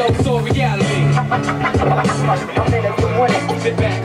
Yo, so reality. Sit back,